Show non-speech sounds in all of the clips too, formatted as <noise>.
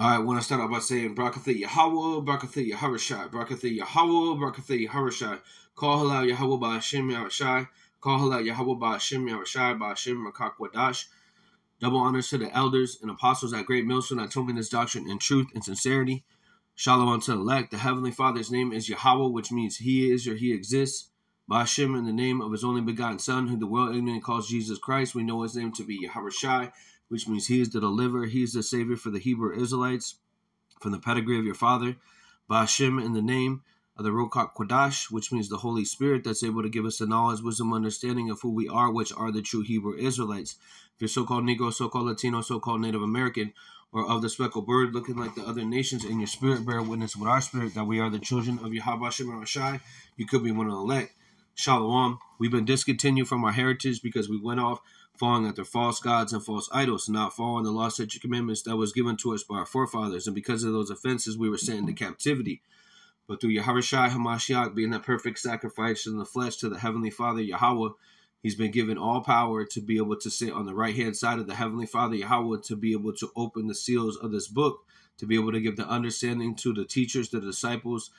All right, want to start off by saying Brakatha Yahweh, Brakatha Yaharashai, Brakatha Yahweh, Brakatha Yaharashai. Call halal Yahweh by Hashem Yaharashai. Call halal Yahweh by Hashem Yaharashai, by Hashem Rakakwadash. Double honors to the elders and apostles at Great Millstone that told me this doctrine in truth and sincerity. Shalom unto the elect. The Heavenly Father's name is Yahweh, which means He is or He exists. By Hashem, in the name of His only begotten Son, who the world ignorant calls Jesus Christ, we know His name to be Yaharashai which means he is the deliverer, he is the savior for the Hebrew Israelites from the pedigree of your father. Bashim in the name of the Rokak Kodash, which means the Holy Spirit that's able to give us the knowledge, wisdom, understanding of who we are, which are the true Hebrew Israelites. If you're so called Negro, so called Latino, so called Native American, or of the speckled bird looking like the other nations, in your spirit bear witness with our spirit that we are the children of Yahweh Shem Rashai, you could be one of the elect. Shalom. We've been discontinued from our heritage because we went off following after false gods and false idols, not following the law, statute, commandments that was given to us by our forefathers. And because of those offenses, we were sent into captivity. But through Yahushua Hamashiach being that perfect sacrifice in the flesh to the Heavenly Father Yahweh, He's been given all power to be able to sit on the right hand side of the Heavenly Father Yahweh to be able to open the seals of this book, to be able to give the understanding to the teachers, the disciples,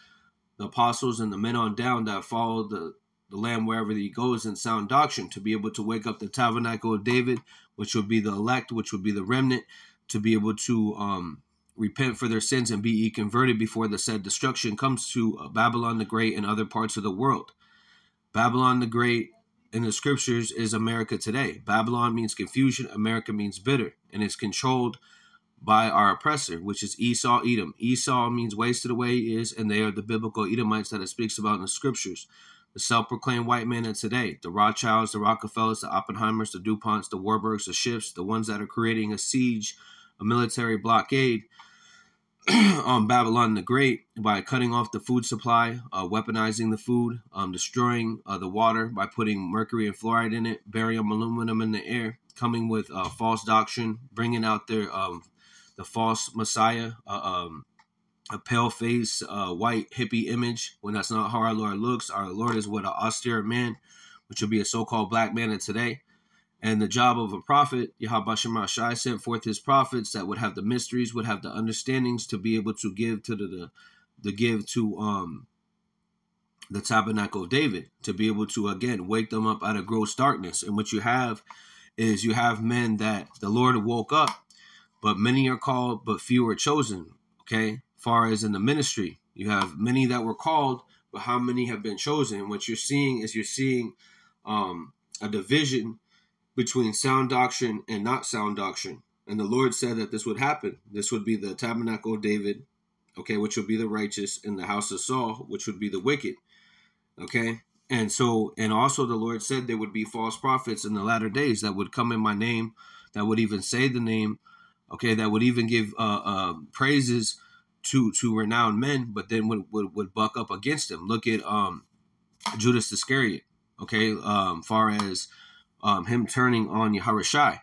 the apostles, and the men on down that follow the the Lamb wherever he goes in sound doctrine, to be able to wake up the tabernacle of David, which would be the elect, which would be the remnant, to be able to um, repent for their sins and be converted before the said destruction comes to uh, Babylon the Great and other parts of the world. Babylon the Great in the scriptures is America today. Babylon means confusion, America means bitter, and it's controlled by our oppressor, which is Esau, Edom. Esau means wasted away is, and they are the biblical Edomites that it speaks about in the scriptures the self-proclaimed white men of today, the Rothschilds, the Rockefellers, the Oppenheimers, the DuPonts, the Warburgs, the Schiffs, the ones that are creating a siege, a military blockade on <clears throat> Babylon the Great by cutting off the food supply, uh, weaponizing the food, um, destroying uh, the water by putting mercury and fluoride in it, barium, aluminum in the air, coming with uh, false doctrine, bringing out their um, the false Messiah, uh, um, a pale face, uh, white hippie image when that's not how our Lord looks. Our Lord is what an austere man, which would be a so-called black man of today. And the job of a prophet, Yahweh Shai sent forth his prophets that would have the mysteries, would have the understandings to be able to give to the the, the give to um the tabernacle of David, to be able to again wake them up out of gross darkness. And what you have is you have men that the Lord woke up, but many are called, but few are chosen. Okay far as in the ministry. You have many that were called, but how many have been chosen? What you're seeing is you're seeing um, a division between sound doctrine and not sound doctrine. And the Lord said that this would happen. This would be the tabernacle of David, okay, which would be the righteous, and the house of Saul, which would be the wicked, okay. And so, and also the Lord said there would be false prophets in the latter days that would come in my name, that would even say the name, okay, that would even give uh, uh, praises to to renowned men, but then would, would, would buck up against them. Look at um Judas Iscariot, okay, um, far as um him turning on Yahushai,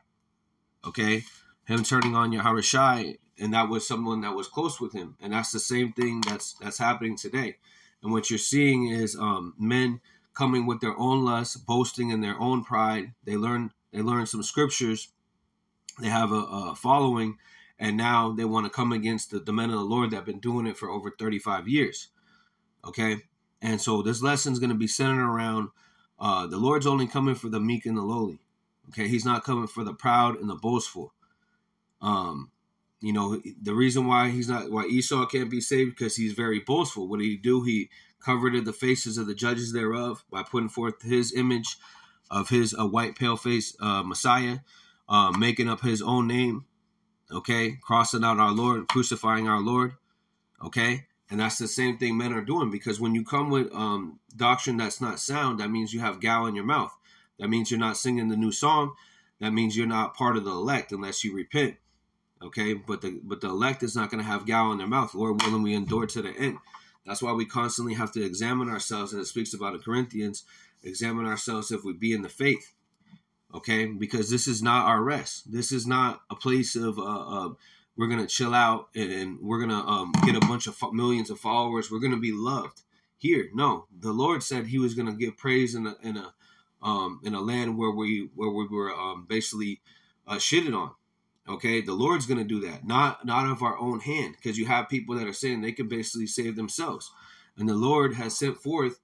okay, him turning on Yahushai, and that was someone that was close with him, and that's the same thing that's that's happening today. And what you're seeing is um men coming with their own lust, boasting in their own pride. They learn they learn some scriptures, they have a, a following, and now they want to come against the, the men of the Lord that have been doing it for over 35 years. Okay, and so this lesson is going to be centered around uh, the Lord's only coming for the meek and the lowly. Okay, He's not coming for the proud and the boastful. Um, you know the reason why he's not why Esau can't be saved because he's very boastful. What did he do? He covered the faces of the judges thereof by putting forth his image of his a white pale face uh, Messiah, uh, making up his own name okay, crossing out our Lord, crucifying our Lord, okay, and that's the same thing men are doing because when you come with um, doctrine that's not sound, that means you have gall in your mouth. That means you're not singing the new song. That means you're not part of the elect unless you repent. Okay, but the but the elect is not going to have gall in their mouth. Lord willing, we endure to the end. That's why we constantly have to examine ourselves, and it speaks about in Corinthians. Examine ourselves if we be in the faith okay? Because this is not our rest. This is not a place of uh, uh we're gonna chill out and, and we're gonna um, get a bunch of fo- millions of followers. We're gonna be loved here. No the lord said he was gonna give praise in a in a um in a land where we where we were um basically uh, shitted on Okay, the Lord's to do that, not not of our own hand, because you have people that are saying they can basically save themselves, and the Lord has sent forth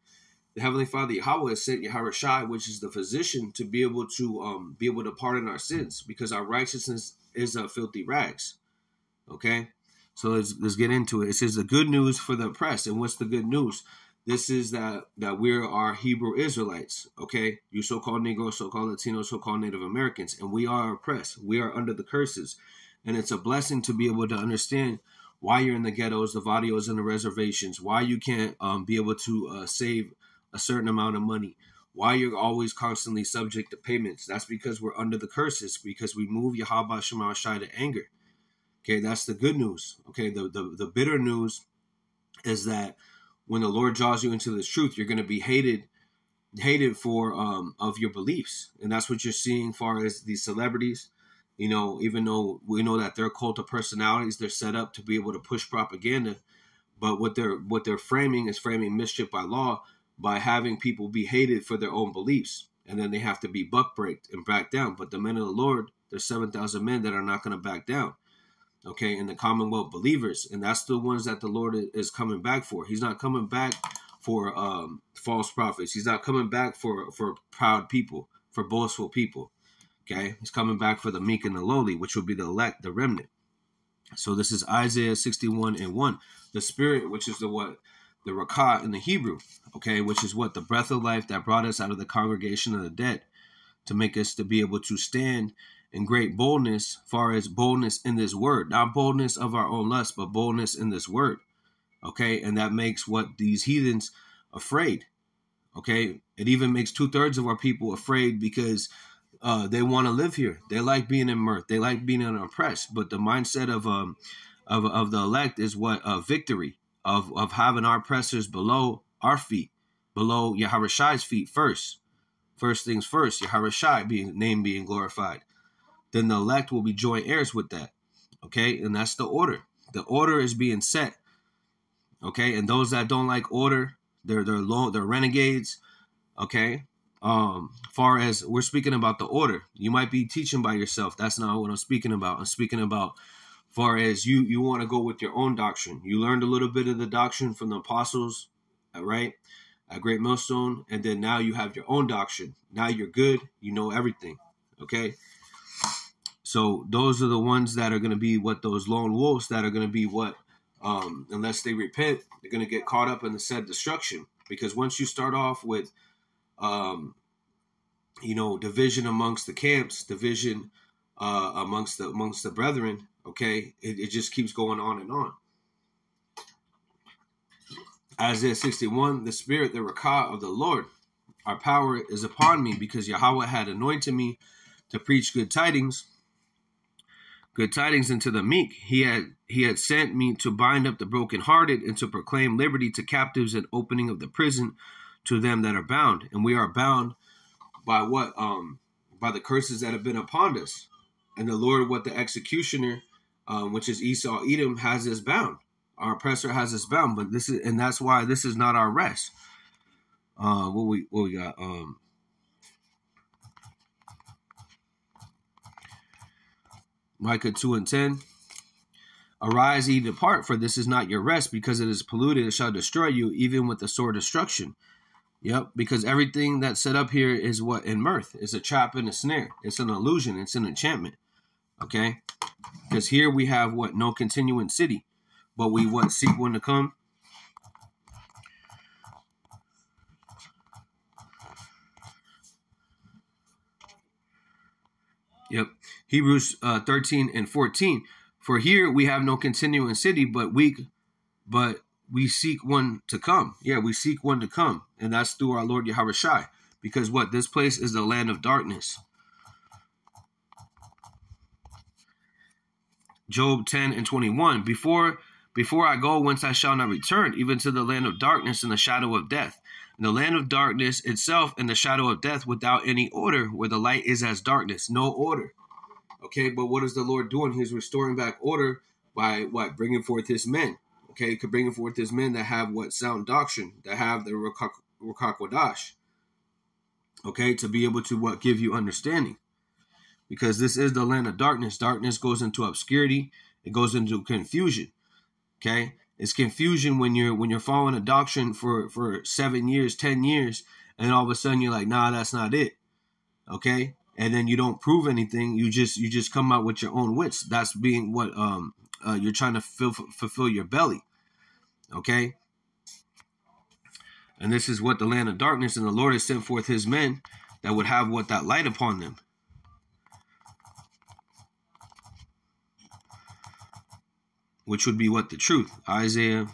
the Heavenly Father Yahweh has sent Yahweh Shai, which is the physician, to be able to um, be able to pardon our sins because our righteousness is a filthy rags. Okay, so let's let's get into it. It says the good news for the oppressed, and what's the good news? This is that that we are Hebrew Israelites. Okay, you so-called Negroes, so-called Latinos, so-called Native Americans, and we are oppressed. We are under the curses, and it's a blessing to be able to understand why you're in the ghettos, the vadios, and the reservations. Why you can't um, be able to uh, save a certain amount of money. Why you're always constantly subject to payments. That's because we're under the curses, because we move Yahweh Shema Shai to anger. Okay, that's the good news. Okay, the, the, the bitter news is that when the Lord draws you into this truth, you're going to be hated hated for um of your beliefs and that's what you're seeing far as these celebrities you know even though we know that they're cult of personalities they're set up to be able to push propaganda but what they're what they're framing is framing mischief by law by having people be hated for their own beliefs. And then they have to be buck breaked and back down. But the men of the Lord, there's 7,000 men that are not going to back down. Okay. And the Commonwealth believers. And that's the ones that the Lord is coming back for. He's not coming back for um, false prophets. He's not coming back for, for proud people, for boastful people. Okay. He's coming back for the meek and the lowly, which will be the elect, the remnant. So this is Isaiah 61 and 1. The spirit, which is the what? The rakah in the Hebrew, okay, which is what the breath of life that brought us out of the congregation of the dead to make us to be able to stand in great boldness, far as boldness in this word, not boldness of our own lust, but boldness in this word, okay, and that makes what these heathens afraid, okay. It even makes two thirds of our people afraid because uh, they want to live here. They like being in mirth. They like being oppressed. But the mindset of um of of the elect is what uh, victory of, of having our oppressors below our feet, below Yahawashi feet first. First things first, Yahawashi being name being glorified. Then the elect will be joint heirs with that. Okay, and that's the order. The order is being set. Okay, and those that don't like order, they're they're low, they're renegades. Okay. Um, far as we're speaking about the order, you might be teaching by yourself. That's not what I'm speaking about. I'm speaking about far as you you want to go with your own doctrine. You learned a little bit of the doctrine from the apostles, uh, right? A Great Millstone, and then now you have your own doctrine. Now you're good. You know everything. Okay. So those are the ones that are going to be what those lone wolves that are going to be what, um, unless they repent, they're going to get caught up in the said destruction. Because once you start off with, um, you know, division amongst the camps, division uh, amongst the amongst the brethren, Okay, it, it just keeps going on and on. Isaiah 61, the spirit, the rakah of the Lord, our power is upon me because Yahweh had anointed me to preach good tidings, good tidings unto the meek. He had he had sent me to bind up the brokenhearted and to proclaim liberty to captives and opening of the prison to them that are bound. And we are bound by what? Um, by the curses that have been upon us. And the Lord, what the executioner um, which is Esau Edom, has us bound. Our oppressor has us bound, but this is and that's why this is not our rest. Uh, what we what we got? Um, Micah two and ten. Arise, ye depart, for this is not your rest, because it is polluted, it shall destroy you, even with the sword destruction. Yep, because everything that's set up here is what in mirth. It's a trap and a snare. It's an illusion. It's an enchantment. Okay, because here we have what no continuing city, but we what seek one to come. Yep, Hebrews uh, thirteen and fourteen. For here we have no continuing city, but we, but we seek one to come. Yeah, we seek one to come, and that's through our Lord Yahweh Shai. Because what this place is the land of darkness. Job 10 and 21. Before before I go whence I shall not return, even to the land of darkness and the shadow of death. The land of darkness itself and the shadow of death without any order, where the light is as darkness, no order. Okay, but what is the Lord doing? He's restoring back order by what? Bringing forth his men. Okay, could bringing forth his men that have what sound doctrine, that have the Ruach Okay, to be able to what give you understanding. Because this is the land of darkness. Darkness goes into obscurity, it goes into confusion. Okay? It's confusion when you're when you're following a doctrine for for 7 years, 10 years, and all of a sudden you're like, "Nah, that's not it." Okay? And then you don't prove anything. You just you just come out with your own wits. That's being what um uh, you're trying to fill, fulfill your belly. Okay? And this is what the land of darkness and the Lord has sent forth his men that would have what that light upon them. Which would be what the truth. Isaiah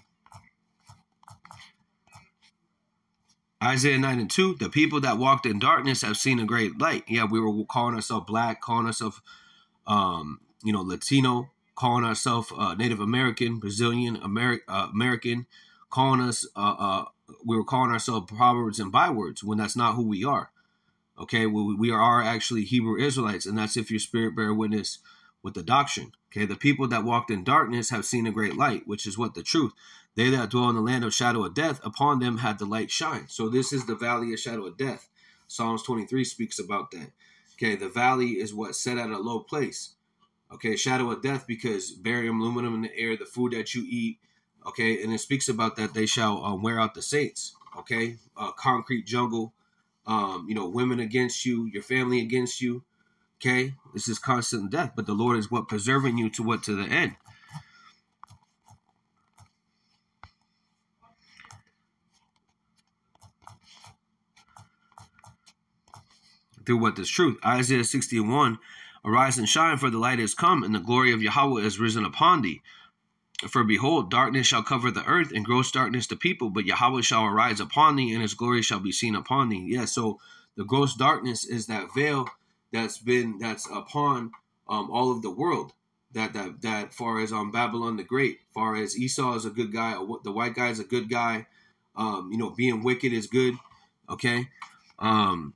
Isaiah 9 and 2, the people that walked in darkness have seen a great light. Yeah, we were calling ourselves black, calling ourselves um, you know, Latino, calling ourselves uh, Native American, Brazilian, Ameri- uh, American, calling us uh, uh we were calling ourselves proverbs and bywords when that's not who we are. Okay, we, we are actually Hebrew Israelites, and that's if your spirit bear witness with the doctrine. Okay, the people that walked in darkness have seen a great light, which is what the truth. They that dwell in the land of shadow of death, upon them had the light shine. So this is the valley of shadow of death. Psalms 23 speaks about that. Okay, the valley is what set at a low place. Okay, shadow of death because barium, aluminum in the air, the food that you eat, Okay, and it speaks about that they shall uh, wear out the saints. Okay, uh, concrete jungle. Um, you know, women against you, your family against you. Okay, this is constant death, but the Lord is what preserving you to what to the end. Through what is truth. Isaiah 61 Arise and shine, for the light is come, and the glory of Yahweh is risen upon thee. For behold, darkness shall cover the earth, and gross darkness the people, but Yahweh shall arise upon thee, and his glory shall be seen upon thee. Yeah, so the gross darkness is that veil that's been that's upon um, all of the world. That that that far as on um, Babylon the Great, far as Esau is a good guy, the white guy is a good guy. Um, you know, being wicked is good. Okay. Um,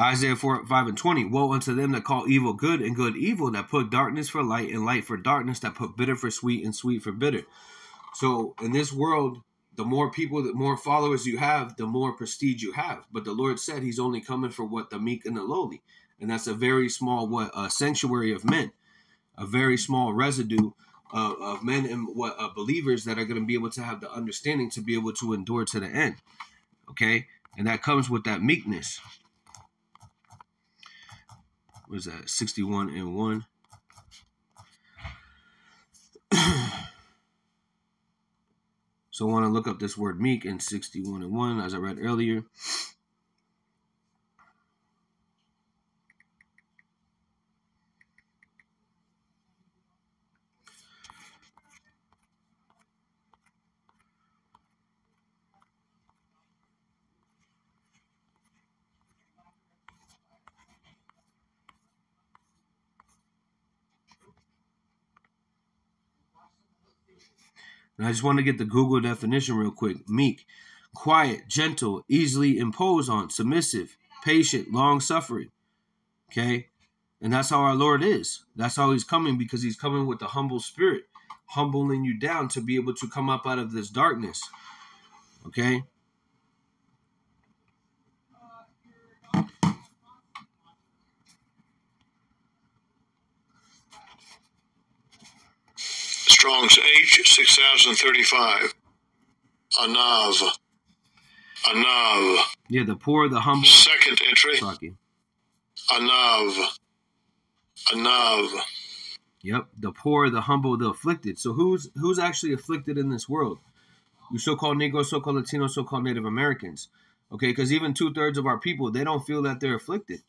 Isaiah 4, 5 and 20. Woe unto them that call evil good and good evil, that put darkness for light and light for darkness, that put bitter for sweet and sweet for bitter. So in this world, the more people, the more followers you have, the more prestige you have. But the Lord said He's only coming for what the meek and the lowly, and that's a very small what a sanctuary of men, a very small residue of, of men and what uh, believers that are going to be able to have the understanding to be able to endure to the end. Okay, and that comes with that meekness was that 61 and 1 so I want to look up this word meek in 61 and 1 as I read earlier And I just want to get the Google definition real quick. Meek, quiet, gentle, easily imposed on, submissive, patient, long suffering. Okay? And that's how our Lord is. That's how he's coming because he's coming with a humble spirit, humbling you down to be able to come up out of this darkness. Okay? Strong's H six thousand thirty five. Anav. Anav. Yeah, the poor, the humble. Second entry. Sorry. Anav. Anav. Yep, the poor, the humble, the afflicted. So who's who's actually afflicted in this world? You so-called Negro, so-called Latino, so-called Native Americans. Okay, because even two thirds of our people, they don't feel that they're afflicted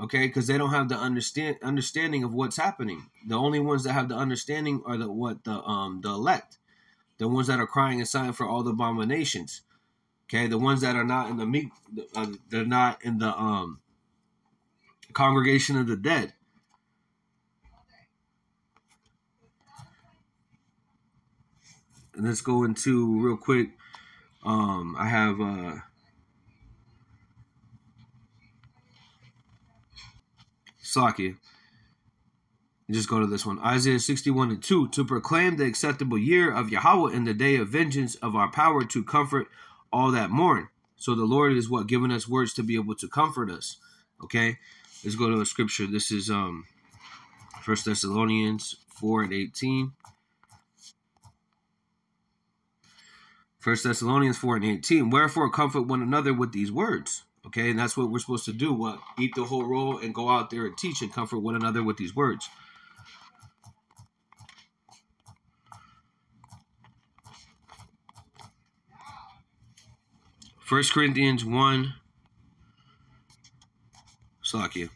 okay? Because they don't have the understand understanding of what's happening. The only ones that have the understanding are the what the um the elect. The ones that are crying and sighing for all the abominations okay? The ones that are not in the meek uh, they're not in the um congregation of the dead. And let's go into real quick. Um i have uh Slaki. Just go to this one. Isaiah 61 and 2. To proclaim the acceptable year of Yahweh in the day of vengeance of our power to comfort all that mourn. So the Lord is what giving us words to be able to comfort us. Okay, let's go to the scripture. This is um First Thessalonians four and eighteen. First Thessalonians 4 and 18. Wherefore comfort one another with these words. Okay, and that's what we're supposed to do. What eat the whole roll and go out there and teach and comfort one another with these words. First Corinthians 1. Slakia.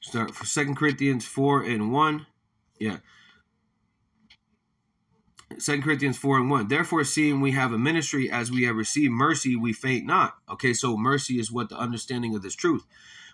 Start for Second Corinthians 4 and 1. Yeah. Second Corinthians 4 and 1. Therefore, seeing we have a ministry as we have received mercy, we faint not. Okay, so mercy is what the understanding of this truth.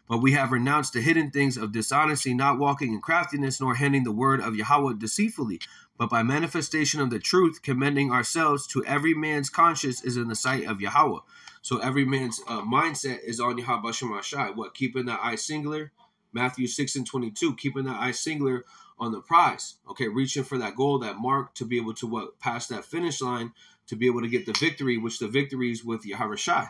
But we have renounced the hidden things of dishonesty, not walking in craftiness, nor handing the word of Yahweh deceitfully, but by manifestation of the truth, commending ourselves to every man's conscience is in the sight of Yahweh. So every man's uh, mindset is on Yahweh Shemashai. What? Keeping the eye singular. Matthew 6 and 22, keeping the eye singular on the prize. Okay, reaching for that goal, that mark to be able to what pass that finish line to be able to get the victory, which the victory is with Yahweh.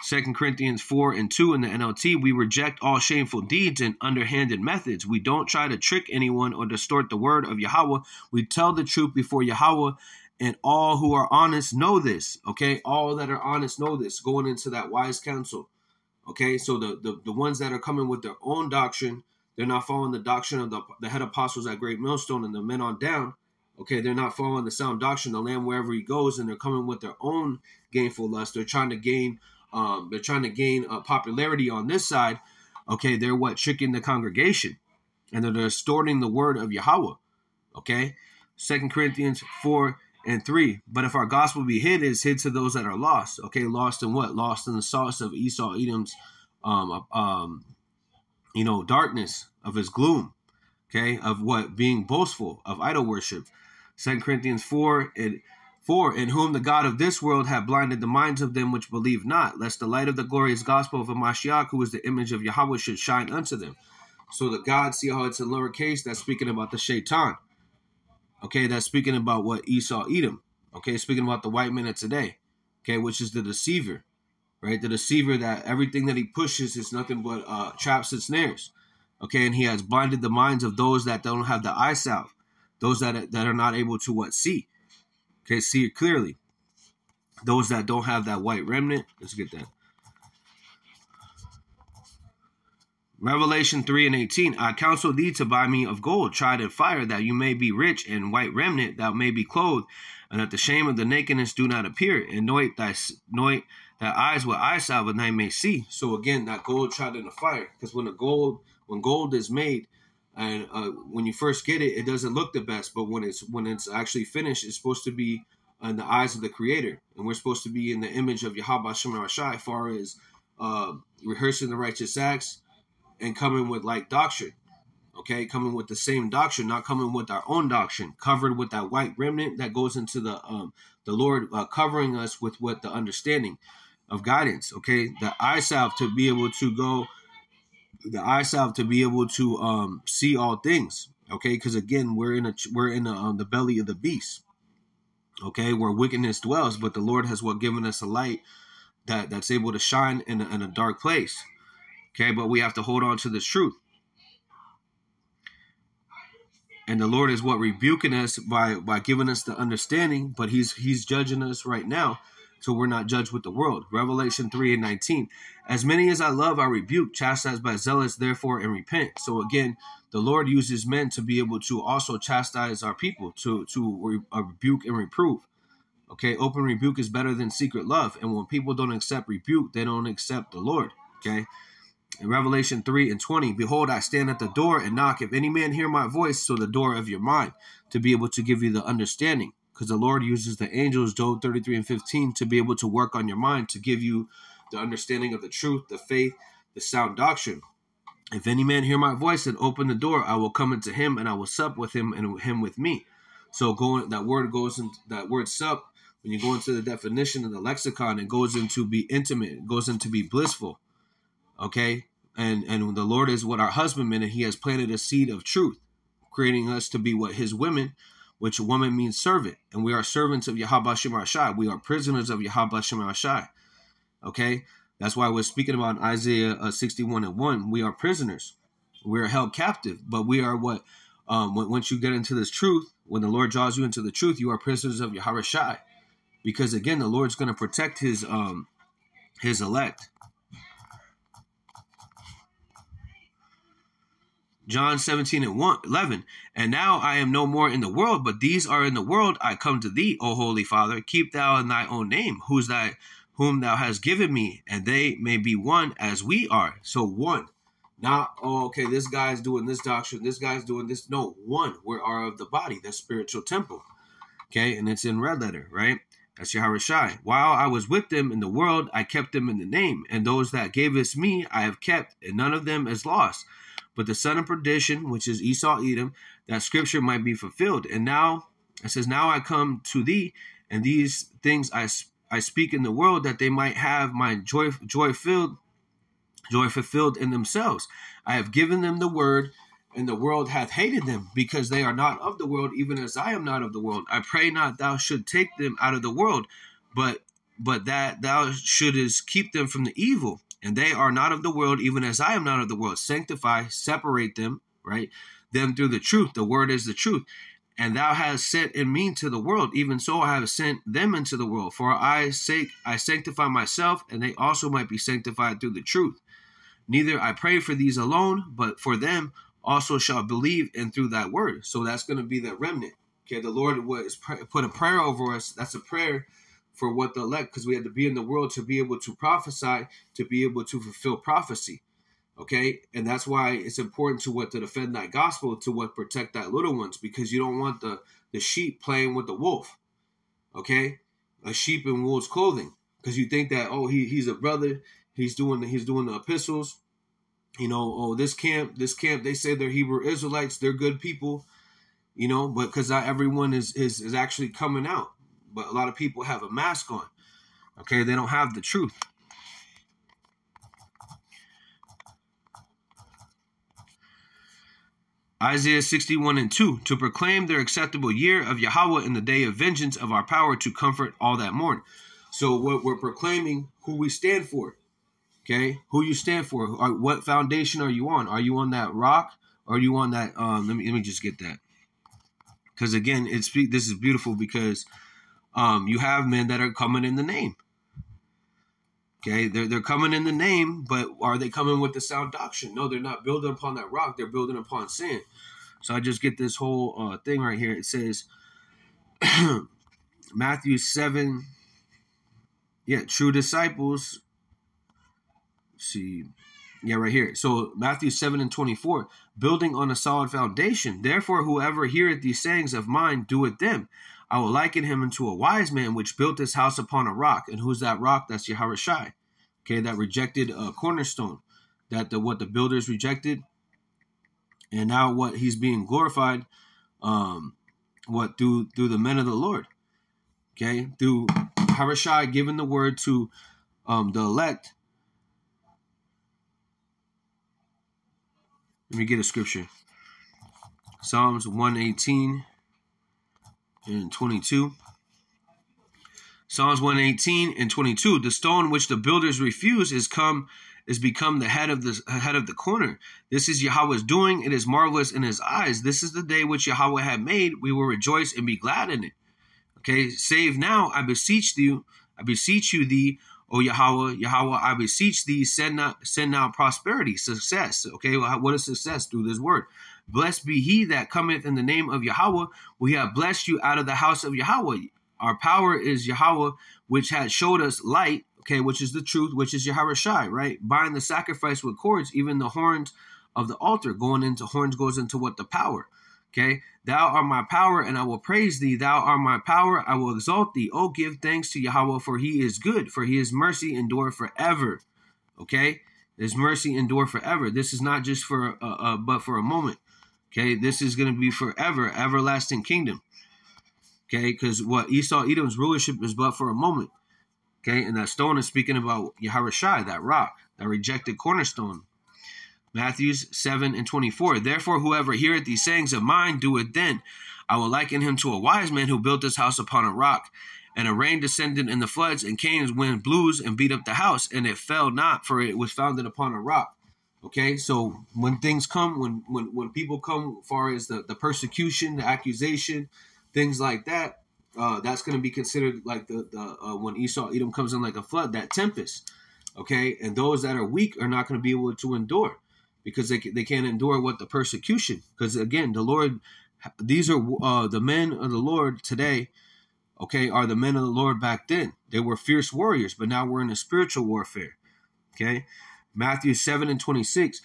Second Corinthians 4 and 2 in the NLT, we reject all shameful deeds and underhanded methods. We don't try to trick anyone or distort the word of Yahweh. We tell the truth before Yahweh, and all who are honest know this. Okay, all that are honest know this. Going into that wise counsel. Okay, so the, the, the ones that are coming with their own doctrine, they're not following the doctrine of the, the head apostles at Great Millstone and the men on down. Okay, they're not following the sound doctrine, the Lamb wherever he goes, and they're coming with their own gainful lust. They're trying to gain um, they're trying to gain uh, popularity on this side. Okay, they're what tricking the congregation, and they're distorting the word of Yahweh. Okay, Second Corinthians four and three. But if our gospel be hid, is hid to those that are lost. Okay, lost in what? Lost in the sauce of Esau Edom's, um, um, you know, darkness of his gloom. Okay, of what being boastful of idol worship. Second Corinthians four and for in whom the God of this world hath blinded the minds of them which believe not, lest the light of the glorious gospel of Mashiach, who is the image of Yahweh, should shine unto them. So the God, see how it's in lowercase, that's speaking about the shaitan. Okay, that's speaking about what Esau Edom. Okay, speaking about the white men of today. Okay, which is the deceiver. Right? The deceiver that everything that he pushes is nothing but uh, traps and snares. Okay, and he has blinded the minds of those that don't have the eye salve, those that, that are not able to what see. Okay, see it clearly. Those that don't have that white remnant, let's get that. Revelation 3 and 18 I counsel thee to buy me of gold, tried in fire, that you may be rich, and white remnant, that may be clothed, and that the shame of the nakedness do not appear. Anoint thy, anoint thy eyes what eye salve, but thy may see. So again, that gold tried in the fire, because when the gold, when gold is made, and uh, when you first get it, it doesn't look the best. But when it's when it's actually finished, it's supposed to be in the eyes of the Creator, and we're supposed to be in the image of Yahweh Shem as far as uh, rehearsing the righteous acts and coming with like doctrine. Okay, coming with the same doctrine, not coming with our own doctrine, covered with that white remnant that goes into the um, the Lord uh, covering us with what the understanding of guidance. Okay, the eye salve to be able to go the eyesight to be able to um, see all things. Okay, because again, we're in a we're in a, um, the belly of the beast. Okay, where wickedness dwells, but the Lord has what given us a light that that's able to shine in a, in a dark place. Okay, but we have to hold on to this truth. And the Lord is what rebuking us by by giving us the understanding, but He's He's judging us right now so we're not judged with the world. Revelation 3 and 19. As many as I love, I rebuke, chastise by zealous, therefore, and repent. So again, the Lord uses men to be able to also chastise our people, to, to uh, rebuke and reprove. Okay, open rebuke is better than secret love. And when people don't accept rebuke, they don't accept the Lord. Okay. In Revelation 3 and 20, behold, I stand at the door and knock. If any man hear my voice, so the door of your mind, to be able to give you the understanding because the Lord uses the angels, Job 33 and 15, to be able to work on your mind, to give you the understanding of the truth, the faith, the sound doctrine. If any man hear my voice and open the door, I will come into him and I will sup with him and him with me. So going that word goes into that word sup, when you go into the definition of the lexicon, it goes into be intimate, it goes into be blissful. Okay? And and the Lord is what our husbandman, and he has planted a seed of truth, creating us to be what his women which woman means servant, and we are servants of Yahweh Shai. We are prisoners of Yahweh Shai. Okay, that's why we're speaking about Isaiah uh, 61 and 1. We are prisoners. We are held captive, but we are what? Um, when, once you get into this truth, when the Lord draws you into the truth, you are prisoners of Yahweh Shai. Because again, the Lord's going to protect his um his elect. John 17 and 1, 11. And now I am no more in the world, but these are in the world. I come to thee, O Holy Father. Keep thou in thy own name, who's thy whom thou hast given me, and they may be one as we are. So one. Not, oh, okay, this guy's doing this doctrine, this guy's doing this. No, one. We are of the body, the spiritual temple. Okay, and it's in red letter, right? That's Yahweh Shai. While I was with them in the world, I kept them in the name, and those that gave us me I have kept, and none of them is lost but the son of perdition, which is Esau Edom, that scripture might be fulfilled. And now it says, Now I come to thee, and these things I I speak in the world that they might have my joy joy filled, joy fulfilled in themselves. I have given them the word, and the world hath hated them, because they are not of the world, even as I am not of the world. I pray not thou should take them out of the world, but but that thou shouldest keep them from the evil and they are not of the world, even as I am not of the world. Sanctify, separate them, right? Them through the truth. The word is the truth. And thou hast sent in me to the world, even so I have sent them into the world. For I sake I sanctify myself, and they also might be sanctified through the truth. Neither I pray for these alone, but for them also shall believe and through that word. So that's going to be the remnant. Okay, the Lord was put a prayer over us. That's a prayer for what the elect, because we had to be in the world to be able to prophesy, to be able to fulfill prophecy. Okay, and that's why it's important to what to defend that gospel, to what protect that little ones, because you don't want the the sheep playing with the wolf. Okay, a sheep in wolf's clothing, because you think that oh he he's a brother, he's doing the, he's doing the epistles. You know, oh this camp, this camp, they say they're Hebrew Israelites, they're good people. You know, but because everyone is is is actually coming out but a lot of people have a mask on. Okay, they don't have the truth. Isaiah 61 and 2 to proclaim their acceptable year of Yahweh in the day of vengeance of our power to comfort all that mourn. So, what we're proclaiming, who we stand for. Okay, who you stand for? What foundation are you on? Are you on that rock? Are you on that? Um, let me let me just get that because again, it's this is beautiful because um, you have men that are coming in the name. Okay, they're, they're coming in the name, but are they coming with the sound doctrine? No, they're not building upon that rock, they're building upon sin. So I just get this whole uh, thing right here. It says, <clears throat> Matthew 7, yeah, true disciples. see, yeah, right here. So Matthew 7 and 24, building on a solid foundation. Therefore, whoever heareth these sayings of mine, doeth them. I will liken him unto a wise man which built his house upon a rock. And who's that rock? That's Yahweh Shai. Okay, that rejected a cornerstone. That the what the builders rejected. And now what he's being glorified, um, what through through the men of the Lord. Okay, through Harashai giving the word to um the elect. Let me get a scripture. Psalms 118 and 22. Psalms 118 and 22. The stone which the builders refuse is come is become the head of the head of the corner. This is Yahweh's doing. It is marvelous in his eyes. This is the day which Yahweh had made. We will rejoice and be glad in it. Okay, save now, I beseech you, I beseech you thee, O Yahweh, Yahweh, I beseech thee, send out send now prosperity, success. Okay, what is success? Through this word. Blessed be he that cometh in the name of Yahweh. We have blessed you out of the house of Yahweh. Our power is Yahweh, which has showed us light, okay, which is the truth, which is Yahweh Shai, right? Bind the sacrifice with cords, even the horns of the altar. Going into horns goes into what the power. Okay, thou art my power, and I will praise thee. Thou art my power, I will exalt thee. Oh, give thanks to Yahweh, for he is good, for his mercy endure forever. Okay, his mercy endure forever. This is not just for, uh, uh, but for a moment. Okay, this is going to be forever, everlasting kingdom. Okay, because what Esau Edom's rulership is but for a moment. Okay, and that stone is speaking about Yahweh Shai, that rock, that rejected cornerstone. Matthews 7 and 24. Therefore, whoever heareth these sayings of mine, do it then. I will liken him to a wise man who built his house upon a rock. And a rain descended in the floods, and came wind blews and beat up the house, and it fell not, for it was founded upon a rock. Okay, so when things come, when when when people come, far as the the persecution, the accusation, things like that, uh, that's going to be considered like the the uh, when Esau Edom comes in like a flood, that tempest. Okay, and those that are weak are not going to be able to endure because they they can't endure what the persecution. Because again, the Lord, these are uh, the men of the Lord today. Okay, are the men of the Lord back then? They were fierce warriors, but now we're in a spiritual warfare. Okay, Matthew seven and twenty six.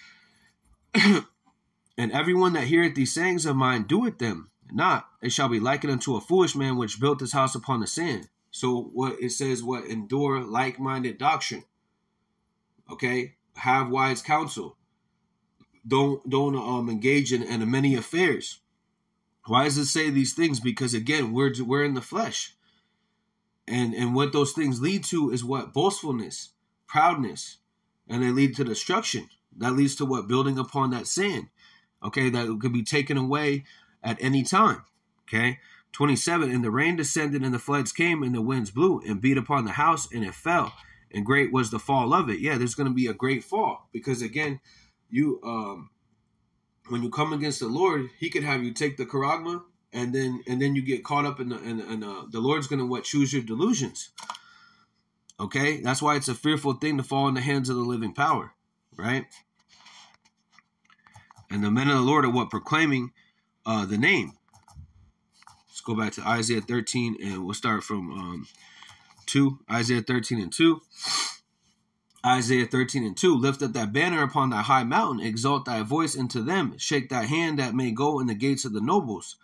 <clears throat> and everyone that heareth these sayings of mine doeth them not, it shall be likened unto a foolish man which built his house upon the sand. So what it says, what endure like-minded doctrine. Okay, have wise counsel don't don't um engage in, in many affairs. Why does it say these things? Because again, we're we're in the flesh, and and what those things lead to is what boastfulness, proudness, and they lead to destruction. That leads to what building upon that sand. Okay, that could be taken away at any time. Okay, 27. And the rain descended, and the floods came, and the winds blew and beat upon the house, and it fell. And great was the fall of it. Yeah, there's going to be a great fall because again, you um when you come against the Lord, He could have you take the charagma, and then and then you get caught up in the and, and uh, the Lord's gonna what choose your delusions. Okay, that's why it's a fearful thing to fall in the hands of the living power, right? And the men of the Lord are what? Proclaiming uh, the name. Let's go back to Isaiah 13, and we'll start from um, two. Isaiah 13 and two. Isaiah 13 and 2 Lift up that banner upon thy high mountain, exalt thy voice into them, shake thy hand that may go in the gates of the nobles.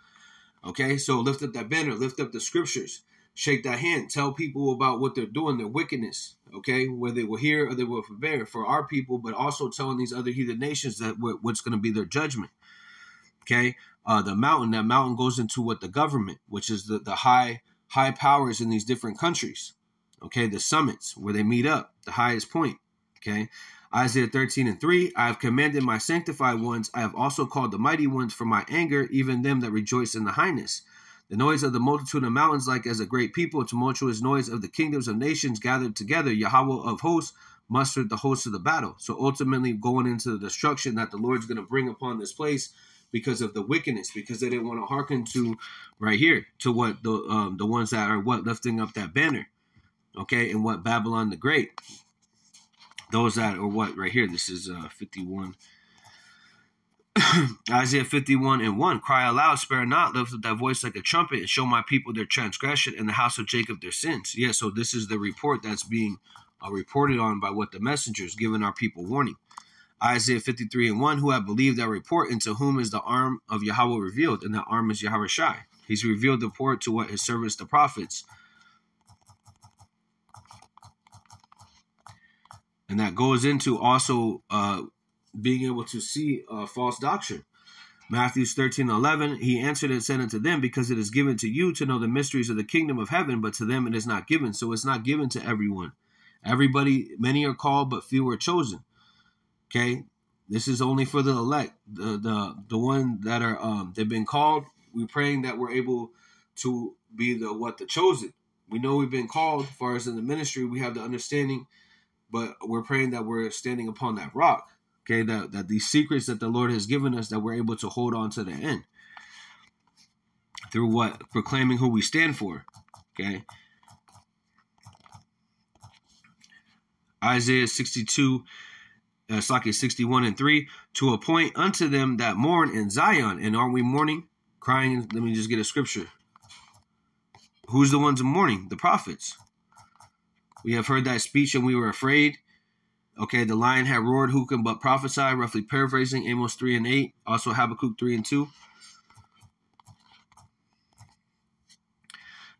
Okay, so lift up that banner, lift up the scriptures, shake that hand, tell people about what they're doing, their wickedness. Okay, whether they will hear or they will forbear for our people, but also telling these other heathen nations that what's going to be their judgment. Okay, uh, the mountain, that mountain goes into what the government, which is the, the high high powers in these different countries okay, the summits where they meet up, the highest point, okay. Isaiah 13 and 3 I have commanded my sanctified ones, I have also called the mighty ones for my anger, even them that rejoice in the highness. The noise of the multitude of mountains, like as a great people, tumultuous noise of the kingdoms of nations gathered together. Yahweh of hosts mustered the hosts of the battle. So ultimately, going into the destruction that the Lord's going to bring upon this place because of the wickedness, because they didn't want to hearken to right here to what the um, the ones that are what lifting up that banner okay, and what Babylon the Great. Those that are what right here, this is uh 51. <clears throat> Isaiah 51 and 1 Cry aloud, spare not, lift up thy voice like a trumpet, and show my people their transgression and the house of Jacob their sins. Yeah, so this is the report that's being uh, reported on by what the messengers giving our people warning. Isaiah 53 and 1 Who have believed that report, and to whom is the arm of Yahweh revealed, and that arm is Yahweh Shai. He's revealed the report to what his servants, the prophets, and that goes into also uh, being able to see uh, false doctrine. Matthew 13, 11, he answered and said unto them, Because it is given to you to know the mysteries of the kingdom of heaven, but to them it is not given. So it's not given to everyone. Everybody, many are called, but few are chosen. Okay, this is only for the elect, the the the one that are um they've been called. We're praying that we're able to be the what the chosen. We know we've been called. As far as in the ministry, we have the understanding but we're praying that we're standing upon that rock. Okay, that, that these secrets that the Lord has given us that we're able to hold on to the end through what proclaiming who we stand for. Okay. Isaiah 62, uh, Slaki 61 and 3, to appoint unto them that mourn in Zion. And aren't we mourning? Crying. Let me just get a scripture. Who's the ones mourning? The prophets. We have heard that speech and we were afraid. Okay, the lion had roared, who can but prophesy? Roughly paraphrasing Amos 3 and 8, also Habakkuk 3 and 2.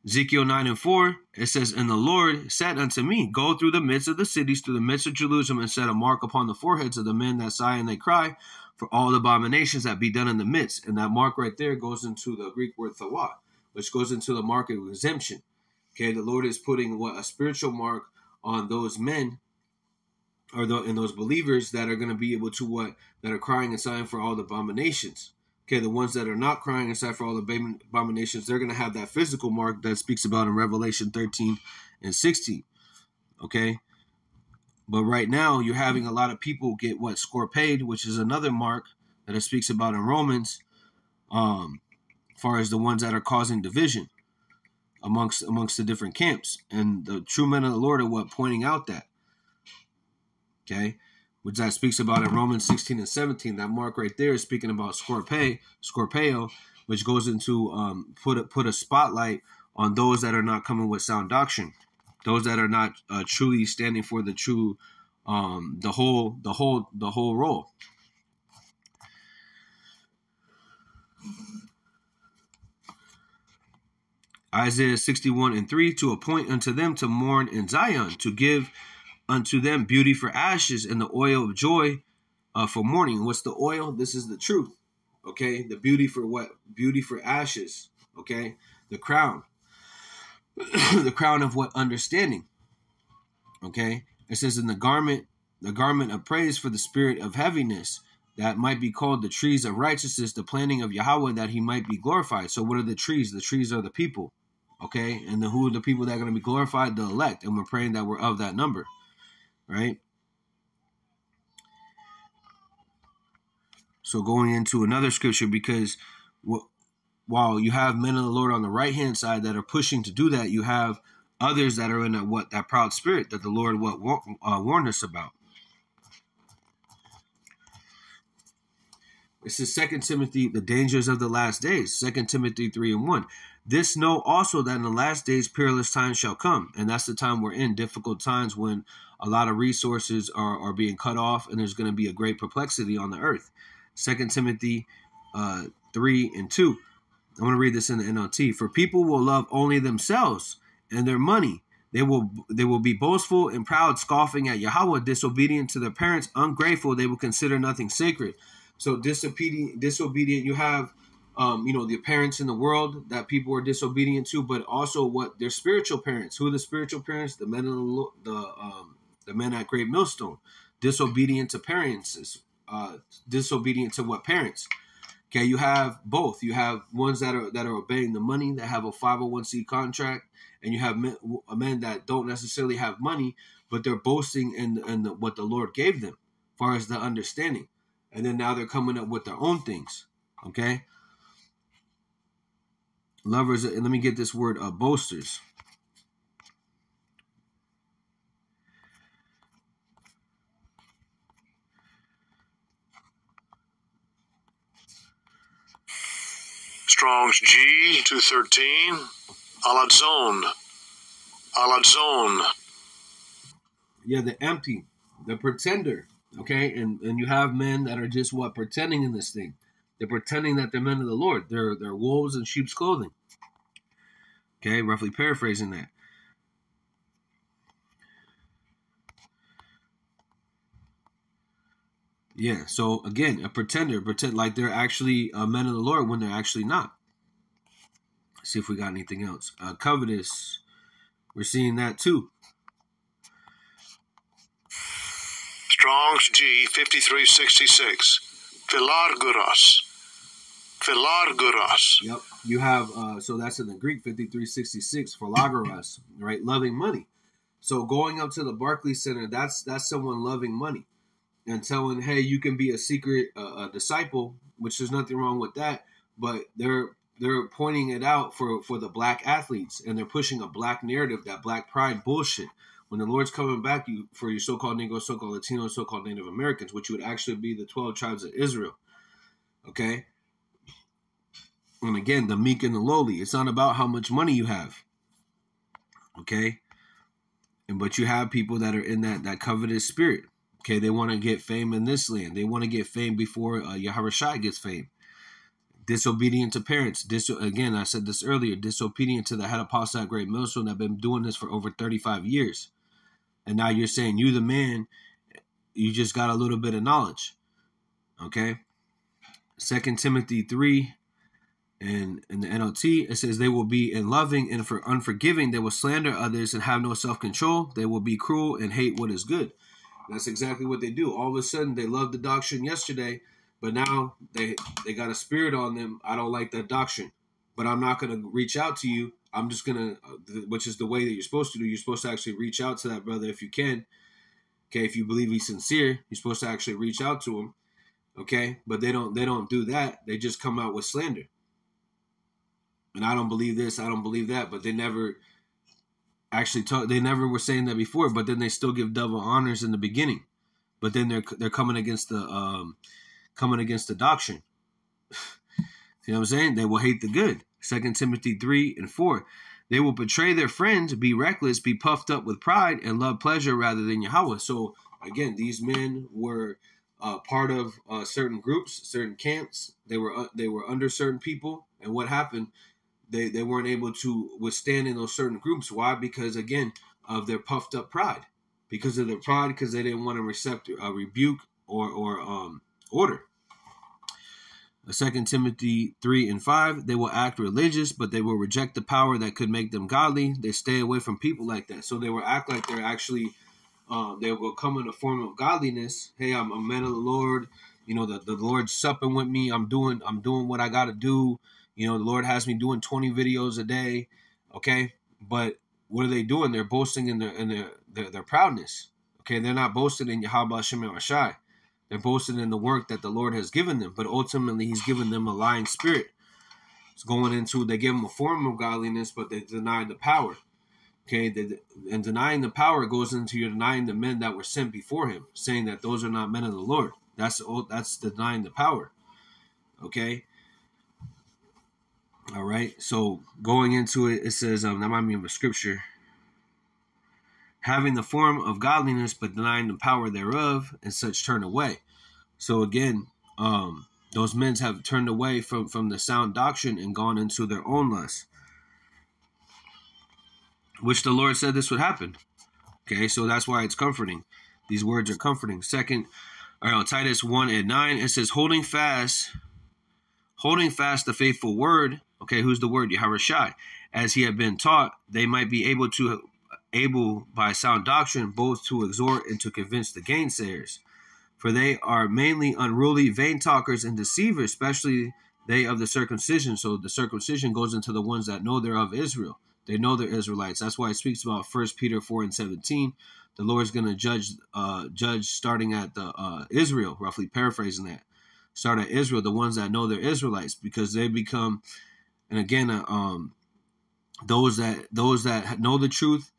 Ezekiel 9 and 4, it says, And the Lord said unto me, Go through the midst of the cities, through the midst of Jerusalem, and set a mark upon the foreheads of the men that sigh and they cry, for all the abominations that be done in the midst. And that mark right there goes into the Greek word thawat, which goes into the mark of exemption. Okay, the Lord is putting what a spiritual mark on those men or the, and those believers that are going to be able to what that are crying and sighing for all the abominations. Okay, the ones that are not crying and sighing for all the abominations, they're going to have that physical mark that speaks about in Revelation 13 and 16. Okay, but right now you're having a lot of people get what scorpaid, which is another mark that it speaks about in Romans, um, far as the ones that are causing division amongst amongst the different camps. And the true men of the Lord are what pointing out that. Okay. Which that speaks about in Romans 16 and 17. That mark right there is speaking about scorpe, scorpeo, which goes into um, put a, put a spotlight on those that are not coming with sound doctrine, those that are not uh, truly standing for the true, um, the whole, the whole, the whole role. Isaiah 61 and 3 to appoint unto them to mourn in Zion, to give unto them beauty for ashes and the oil of joy uh, for mourning. What's the oil? This is the truth. Okay. The beauty for what? Beauty for ashes. Okay. The crown. <clears throat> the crown of what? Understanding. Okay. It says in the garment, the garment of praise for the spirit of heaviness that might be called the trees of righteousness, the planting of Yahweh, that he might be glorified. So, what are the trees? The trees are the people. Okay. And the, who are the people that are going to be glorified? The elect. And we're praying that we're of that number. Right. So, going into another scripture, because while you have men of the Lord on the right hand side that are pushing to do that, you have others that are in a, what that proud spirit that the Lord what uh, warned us about. This is Second Timothy, the dangers of the last days. Second Timothy three and one. This know also that in the last days perilous times shall come, and that's the time we're in. Difficult times when a lot of resources are, are being cut off, and there's going to be a great perplexity on the earth. Second Timothy uh, three and two. I want to read this in the NLT. For people will love only themselves and their money. They will they will be boastful and proud, scoffing at Yahweh, disobedient to their parents, ungrateful. They will consider nothing sacred. So disobedient, disobedient. You have, um, you know, the parents in the world that people are disobedient to, but also what their spiritual parents. Who are the spiritual parents? The men of the the um, the men at Great Millstone, disobedient to parents, uh, disobedient to what parents. Okay, you have both. You have ones that are that are obeying the money that have a 501c contract, and you have men, men that don't necessarily have money, but they're boasting in in the, what the Lord gave them, far as the understanding and then now they're coming up with their own things. Okay. Lovers, and let me get this word uh, boasters. Strong's G 213, Aladzone. Aladzone. Yeah, the empty, the pretender. Okay, and and you have men that are just what pretending in this thing. They're pretending that they're men of the Lord. They're they're wolves in sheep's clothing. Okay, roughly paraphrasing that. Yeah. So again, a pretender pretend like they're actually uh, men of the Lord when they're actually not. See if we got anything else. Uh, covetous. We're seeing that too. Strong's G 5366. Philarguros. Philarguros. Yep. You have, uh, so that's in the Greek 5366, Philarguros, right? Loving money. So going up to the Barclays Center, that's that's someone loving money and telling, hey, you can be a secret uh, a disciple, which there's nothing wrong with that. But they're they're pointing it out for for the black athletes, and they're pushing a black narrative, that black pride bullshit when the Lord's coming back you for your so-called Negro, so-called Latino, so-called Native Americans, which would actually be the 12 tribes of Israel. Okay? And again, the meek and the lowly. It's not about how much money you have. Okay? And but you have people that are in that that covetous spirit. Okay, they want to get fame in this land. They want to get fame before uh, Yahushua gets fame. Disobedient to parents. Dis- again, I said this earlier. Disobedient to the head apostle at Great Millstone. I've been doing this for over 35 years and now you're saying you the man you just got a little bit of knowledge okay second timothy 3 and in the NLT, it says they will be in loving and for unforgiving. They will slander others and have no self control. They will be cruel and hate what is good. That's exactly what they do. All of a sudden, they loved the doctrine yesterday, but now they they got a spirit on them. I don't like that doctrine, but I'm not going to reach out to you. I'm just gonna, uh, which is the way that you're supposed to do. You're supposed to actually reach out to that brother if you can. Okay, if you believe he's sincere, you're supposed to actually reach out to him. Okay, but they don't. They don't do that. They just come out with slander. And I don't believe this. I don't believe that. But they never actually talk. They never were saying that before. But then they still give double honors in the beginning. But then they're they're coming against the um, coming against the doctrine. <sighs> you know what I'm saying? They will hate the good. Second Timothy three and four. They will betray their friends, be reckless, be puffed up with pride, and love pleasure rather than Yahweh. So again, these men were uh, part of uh, certain groups, certain camps. They were uh, they were under certain people, and what happened? They they weren't able to withstand in those certain groups. Why? Because again of their puffed up pride, because of their pride, because they didn't want to accept a rebuke or or um, order. Second Timothy 3 and 5, they will act religious, but they will reject the power that could make them godly. They stay away from people like that. So they will act like they're actually, um, they will come in a form of godliness. Hey, I'm a man of the Lord. You know, the, the Lord's supping with me. I'm doing, I'm doing what I got to do. You know, the Lord has me doing 20 videos a day. Okay. But what are they doing? They're boasting in their, in their, their, their proudness. Okay. They're not boasting in Yahweh Shem Rashai. They're boasting in the work that the Lord has given them, but ultimately He's given them a lying spirit. It's going into they give them a form of godliness, but they deny the power. Okay, they, and denying the power goes into you denying the men that were sent before Him, saying that those are not men of the Lord. That's that's denying the power. Okay. All right. So going into it, it says, um, that might be a scripture having the form of godliness but denying the power thereof, and such turn away. So again, um, those men have turned away from, from the sound doctrine and gone into their own lust. Which the Lord said this would happen. Okay, so that's why it's comforting. These words are comforting. Second, or know, Titus 1 and 9, it says, holding fast, holding fast the faithful word. Okay, who's the word? Yahawashi. As he had been taught, they might be able to able by sound doctrine both to exhort and to convince the gainsayers. For they are mainly unruly, vain talkers, and deceivers, especially they of the circumcision. So the circumcision goes into the ones that know they're of Israel. They know they're Israelites. That's why it speaks about First Peter 4 and 17. The Lord's going to judge uh, judge starting at the uh, Israel, roughly paraphrasing that. Start at Israel, the ones that know they're Israelites, because they become, and again, uh, um, those that those that know the truth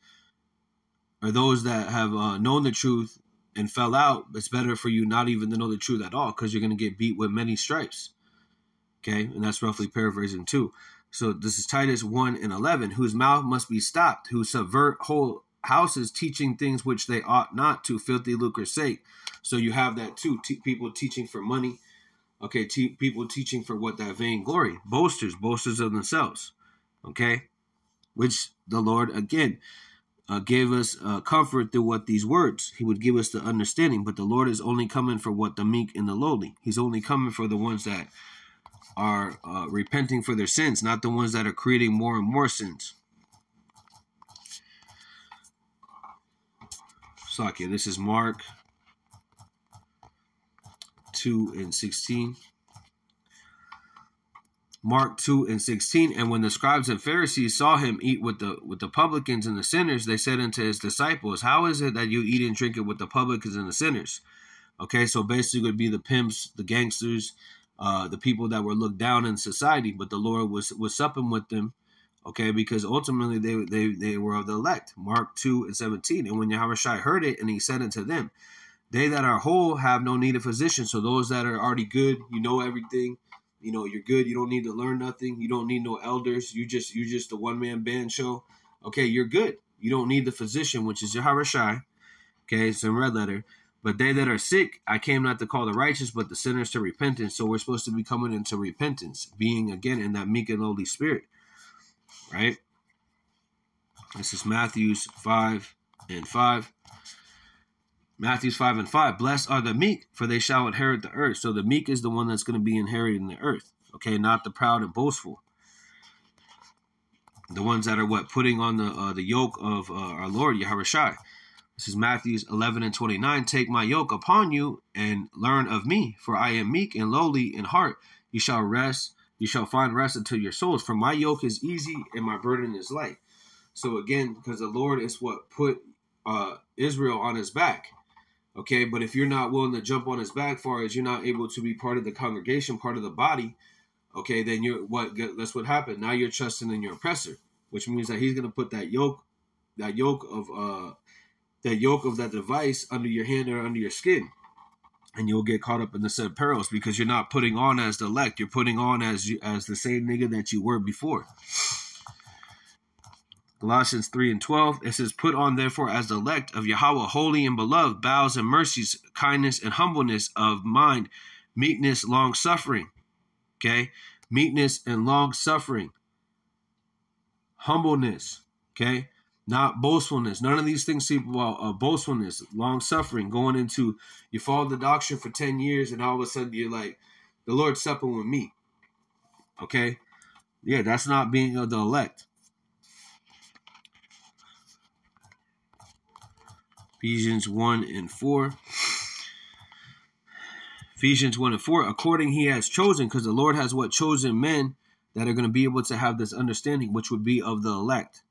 or those that have uh, known the truth and fell out, it's better for you not even to know the truth at all because you're going to get beat with many stripes. Okay, and that's roughly paraphrasing too. So this is Titus 1 and 11, whose mouth must be stopped, who subvert whole houses, teaching things which they ought not to, filthy lucre's sake. So you have that too. People teaching for money. Okay, people teaching for what that vain glory. Boasters, boasters of themselves. Okay, which the Lord again uh, gave us uh, comfort through what these words. He would give us the understanding. But the Lord is only coming for what the meek and the lowly. He's only coming for the ones that are uh, repenting for their sins, not the ones that are creating more and more sins. Sakya, this is Mark 2 and 16. Mark 2 and 16. And when the scribes and Pharisees saw him eat with the with the publicans and the sinners, they said unto his disciples, How is it that you eat and drink it with the publicans and the sinners? Okay, so basically it would be the pimps, the gangsters, uh, the people that were looked down in society, but the Lord was was supping with them, okay, because ultimately they they they were of the elect. Mark 2 and 17. And when Yahushua heard it, and he said unto them, They that are whole have no need of physician. So those that are already good, you know everything you know, you're good. You don't need to learn nothing. You don't need no elders. You just you just a one man band show. Okay, you're good. You don't need the physician, which is Yahawashi. Okay, it's in red letter. But they that are sick, I came not to call the righteous, but the sinners to repentance. So we're supposed to be coming into repentance, being again in that meek and lowly spirit. Right? This is Matthew's 5 and 5. Matthew's 5 and 5. Blessed are the meek, for they shall inherit the earth. So the meek is the one that's going to be inheriting the earth. Okay, not the proud and boastful. The ones that are what putting on the uh, the yoke of uh, our Lord Yahushua. This is Matthews 11 and 29. Take my yoke upon you and learn of me, for I am meek and lowly in heart. You shall rest, you shall find rest unto your souls. For my yoke is easy and my burden is light. So again, because the Lord is what put uh, Israel on his back. Okay, but if you're not willing to jump on his back, far as you're not able to be part of the congregation, part of the body, okay, then you're what that's what happened. Now you're trusting in your oppressor, which means that he's gonna put that yoke, that yoke of uh that yoke of that device under your hand or under your skin. And you'll get caught up in the said perils because you're not putting on as the elect, you're putting on as you as the same nigga that you were before. Colossians 3 and 12, it says, Put on therefore as the elect of Yahweh, holy and beloved, bows and mercies, kindness and humbleness of mind, meekness, long suffering. Okay? Meekness and long suffering. Humbleness. Okay? Not boastfulness. None of these things speak about uh, boastfulness, long suffering, going into you follow the doctrine for 10 years and all of a sudden you're like, the Lord's supping with me. Okay? Yeah, that's not being of the elect. Ephesians 1 and 4. Ephesians 1 and 4. According he has chosen, because the Lord has what chosen men that are going to be able to have this understanding, which would be of the elect.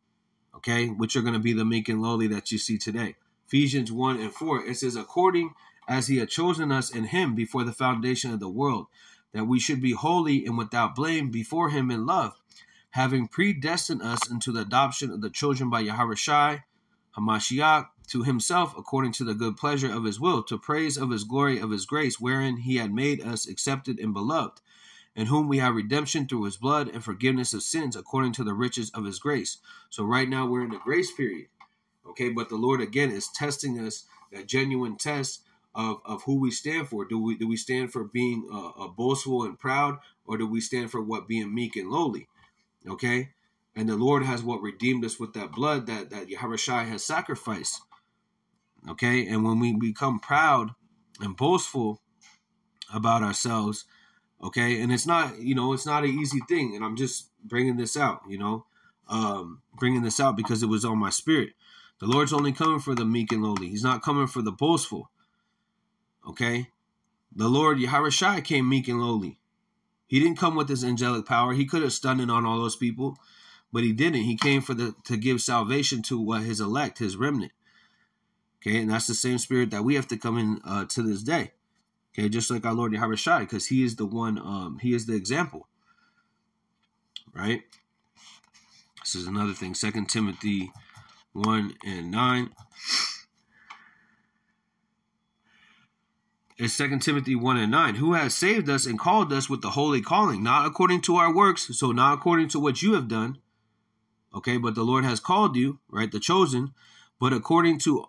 Okay, which are going to be the meek and lowly that you see today. Ephesians 1 and 4. It says, according as he had chosen us in him before the foundation of the world, that we should be holy and without blame before him in love, having predestined us into the adoption of the children by Yahweh Shai, Hamashiach, to himself according to the good pleasure of his will, to praise of his glory of his grace, wherein he had made us accepted and beloved, in whom we have redemption through his blood and forgiveness of sins according to the riches of his grace. So right now we're in the grace period. Okay, but the Lord again is testing us that genuine test of, of who we stand for. Do we do we stand for being uh, boastful and proud, or do we stand for what being meek and lowly? Okay, and the Lord has what redeemed us with that blood that that Yahweh has sacrificed. Okay. And when we become proud and boastful about ourselves, okay, and it's not, you know, it's not an easy thing. And I'm just bringing this out, you know, um, bringing this out because it was on my spirit. The Lord's only coming for the meek and lowly, He's not coming for the boastful. Okay. The Lord Yahweh Shai came meek and lowly. He didn't come with his angelic power. He could have stunned it on all those people, but he didn't. He came for the to give salvation to what his elect, his remnant. Okay, and that's the same spirit that we have to come in uh, to this day. Okay, just like our Lord Yahweh Shai, because he is the one, um, he is the example. Right? This is another thing. Second Timothy 1 and 9. It's Second Timothy 1 and 9. Who has saved us and called us with the holy calling, not according to our works, so not according to what you have done. Okay, but the Lord has called you, right? The chosen, but according to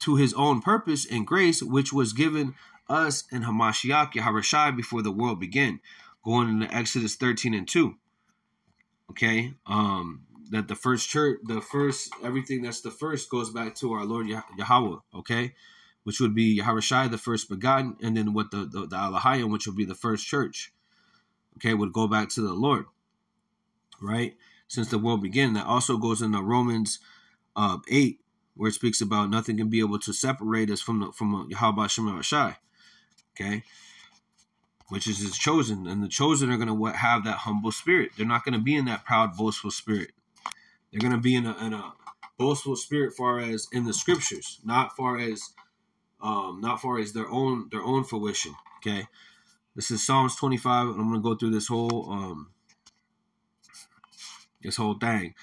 to his own purpose and grace, which was given us in Hamashiach Yaharashai before the world began. Going into Exodus 13 and 2. Okay. Um, that the first church, the first, everything that's the first goes back to our Lord Yah- Yahweh, okay? Which would be Yaharashai, the first begotten, and then what the, the, the Alahayim, which would be the first church, okay, would go back to the Lord, right? Since the world began. That also goes into Romans uh, 8, where it speaks about nothing can be able to separate us from the, from Yahweh Shem Shai. Okay, which is his chosen, and the chosen are going to have that humble spirit. They're not going to be in that proud, boastful spirit. They're going to be in a, in a boastful spirit, far as in the scriptures, not far as um, not far as their own their own fruition. Okay, this is Psalms 25, and I'm going to go through this whole um, this whole thing.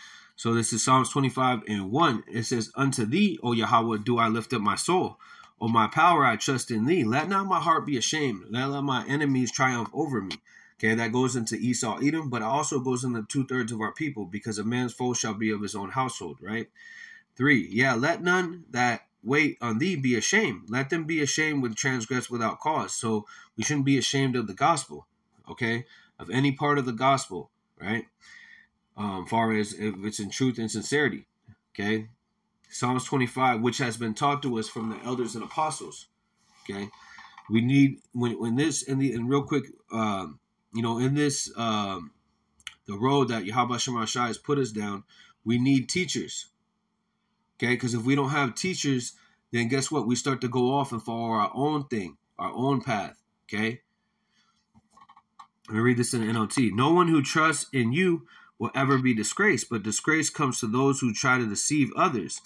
So this is Psalms 25 and 1. It says, Unto thee, O Yahweh, do I lift up my soul. O my power, I trust in thee. Let not my heart be ashamed. Let not my enemies triumph over me. Okay, that goes into Esau, Edom, but it also goes into two thirds of our people, because a man's foe shall be of his own household, right? Three, yeah, let none that wait on thee be ashamed. Let them be ashamed with transgress without cause. So we shouldn't be ashamed of the gospel, okay, of any part of the gospel, right? Um, far as if it's in truth and sincerity. Okay. Psalms 25, which has been taught to us from the elders and apostles. Okay. We need when when this in the and real quick, um, you know, in this um the road that Yahweh Shemashai has put us down, we need teachers. Okay, because if we don't have teachers, then guess what? We start to go off and follow our own thing, our own path. Okay. Let me read this in NLT. No one who trusts in you will ever be disgraced, but disgrace comes to those who try to deceive others.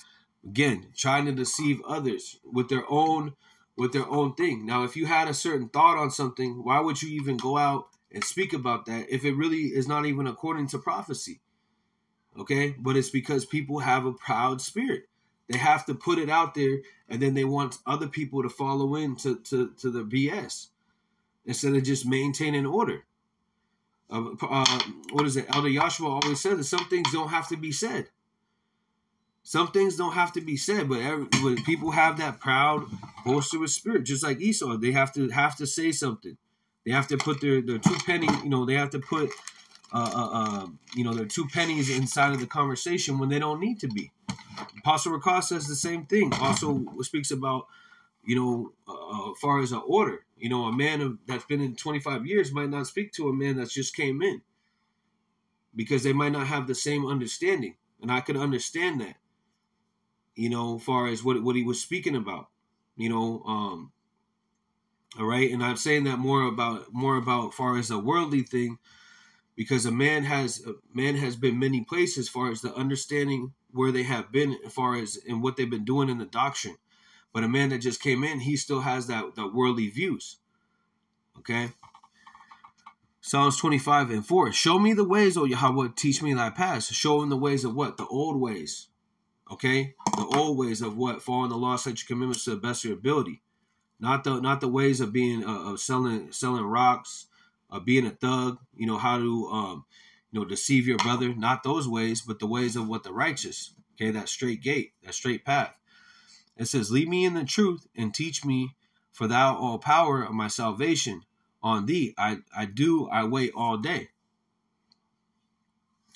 Again, trying to deceive others with their own with their own thing. Now, if you had a certain thought on something, why would you even go out and speak about that if it really is not even according to prophecy? Okay, but it's because people have a proud spirit. They have to put it out there, and then they want other people to follow in to, to, to the BS instead of just maintaining order. Uh, uh, what is it? Elder Yahshua always says that some things don't have to be said. Some things don't have to be said, but, every, but people have that proud, boisterous spirit, just like Esau. They have to have to say something. They have to put their, their two pennies, you know, they have to put uh, uh, uh, you know, their two pennies inside of the conversation when they don't need to be. Apostle Rakas says the same thing. Also speaks about, you know, uh, as far as an order. You know, a man of, that's been in 25 years might not speak to a man that's just came in because they might not have the same understanding. And I could understand that, you know, far as what, what he was speaking about, you know, um, all right. And I'm saying that more about, more about far as a worldly thing, because a man has a man has been many places far as the understanding where they have been as far as and what they've been doing in the doctrine but a man that just came in he still has that that worldly views. Okay? Psalms 25 and 4 show me the ways o yahweh teach me thy paths. Show him the ways of what? The old ways. Okay? The old ways of what? Following the law such commandments to the best of your ability. Not the not the ways of being uh, of selling selling rocks uh, being a thug, you know, how to, um, you know, deceive your brother. Not those ways, but the ways of what? The righteous. Okay, that straight gate, that straight path. It says, Lead me in the truth and teach me, for thou all power of my salvation on thee. I, I do, I wait all day.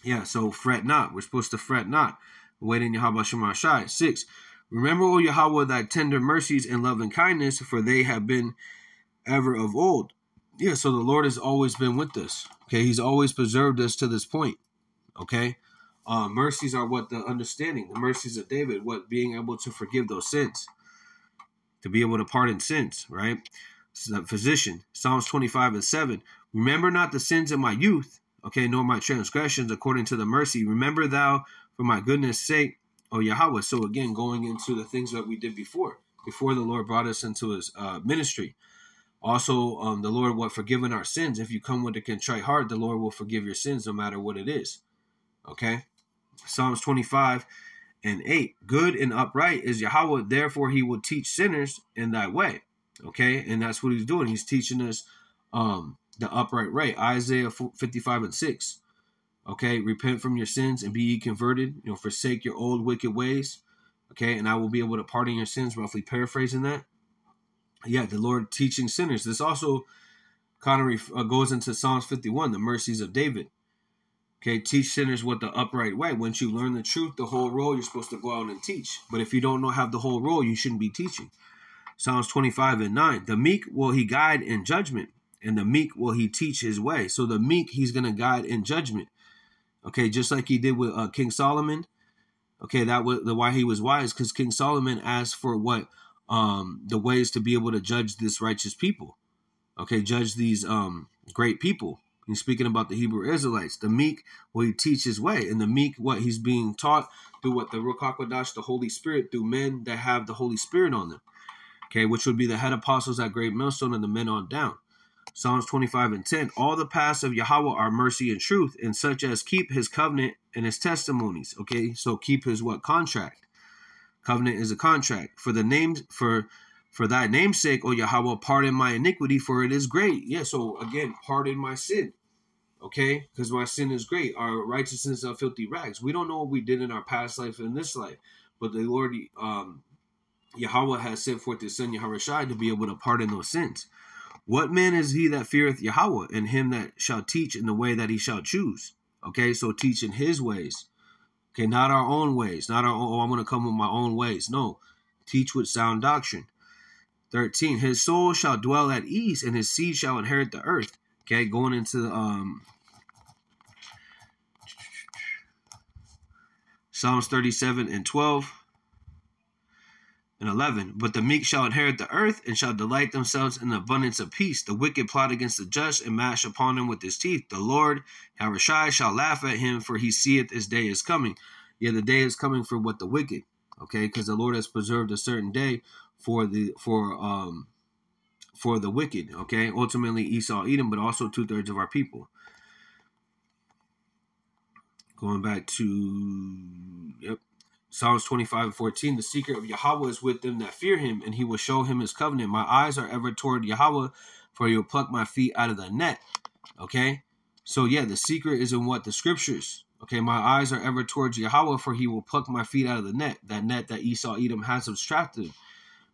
Yeah, so fret not. We're supposed to fret not. Wait in Yahweh Shema Shai. Six. Remember, O Yahweh, thy tender mercies and love and kindness, for they have been ever of old yeah, so the Lord has always been with us. Okay, He's always preserved us to this point. Okay, uh, mercies are what the understanding, the mercies of David, what being able to forgive those sins, to be able to pardon sins, right? So the physician, Psalms 25 and 7. Remember not the sins of my youth, okay, nor my transgressions according to the mercy. Remember thou for my goodness sake, O Yahweh. So again, going into the things that we did before, before the Lord brought us into his uh, ministry. Also, um, the Lord will forgive our sins. If you come with a contrite heart, the Lord will forgive your sins no matter what it is. Okay? Psalms 25 and 8. Good and upright is Yahweh, therefore he will teach sinners in thy way. Okay? And that's what he's doing. He's teaching us um, the upright way. Isaiah 55 and 6. Okay? Repent from your sins and be ye converted. You know, forsake your old wicked ways. Okay? And I will be able to pardon your sins, roughly paraphrasing that yeah, the Lord teaching sinners. This also kind of uh, goes into Psalms 51, the mercies of David. Okay, teach sinners what the upright way. Once you learn the truth, the whole role, you're supposed to go out and teach. But if you don't know have the whole role, you shouldn't be teaching. Psalms 25 and 9. The meek will he guide in judgment, and the meek will he teach his way. So the meek, he's going to guide in judgment. Okay, just like he did with uh, King Solomon. Okay, that was the why he was wise, because King Solomon asked for what um, the ways to be able to judge this righteous people. Okay, judge these um, great people. He's speaking about the Hebrew Israelites. The meek, will he teach his way. And the meek, what he's being taught through what the Ruach HaKodesh, the Holy Spirit, through men that have the Holy Spirit on them. Okay, which would be the head apostles at Great Millstone and the men on down. Psalms 25 and 10. All the paths of Yahweh are mercy and truth, and such as keep his covenant and his testimonies. Okay, so keep his what? Contract. Covenant is a contract. For the name for for thy namesake, O Yahweh, pardon my iniquity, for it is great. Yeah, so again, pardon my sin. Okay? Because my sin is great. Our righteousness are filthy rags. We don't know what we did in our past life and this life. But the Lord um Yahweh has sent forth his son Yahweh Shai to be able to pardon those sins. What man is he that feareth Yahweh, and him that shall teach in the way that he shall choose? Okay, so teach in his ways. Okay, not our own ways, not our oh, I'm going to come with my own ways. No, teach with sound doctrine. 13, his soul shall dwell at ease, and his seed shall inherit the earth. Okay, going into um, Psalms 37 and 12. and 11. But the meek shall inherit the earth and shall delight themselves in the abundance of peace. The wicked plot against the just and mash upon him with his teeth. The Lord, Yahushai, shall laugh at him, for he seeth his day is coming. Yeah, the day is coming for what the wicked, okay? Because the Lord has preserved a certain day for the for um for the wicked, okay? Ultimately Esau, Edom, but also two thirds of our people. Going back to yep, Psalms 25 and 14, the secret of Yahweh is with them that fear him, and he will show him his covenant. My eyes are ever toward Yahweh, for he will pluck my feet out of the net. Okay? So yeah, the secret is in what? The scriptures. Okay, my eyes are ever towards Yahweh, for he will pluck my feet out of the net, that net that Esau Edom has abstracted.